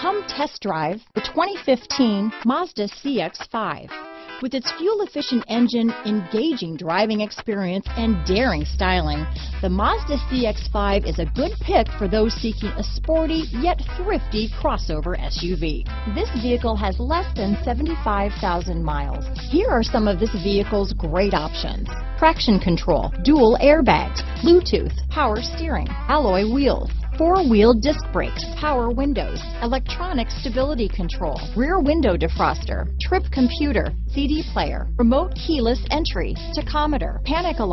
Come test drive the 2015 Mazda CX-5. With its fuel-efficient engine, engaging driving experience, and daring styling, the Mazda CX-5 is a good pick for those seeking a sporty yet thrifty crossover SUV. This vehicle has less than 75,000 miles. Here are some of this vehicle's great options. Traction control, dual airbags, Bluetooth, power steering, alloy wheels, four-wheel disc brakes, power windows, electronic stability control, rear window defroster, trip computer, CD player, remote keyless entry, tachometer, panic alarm,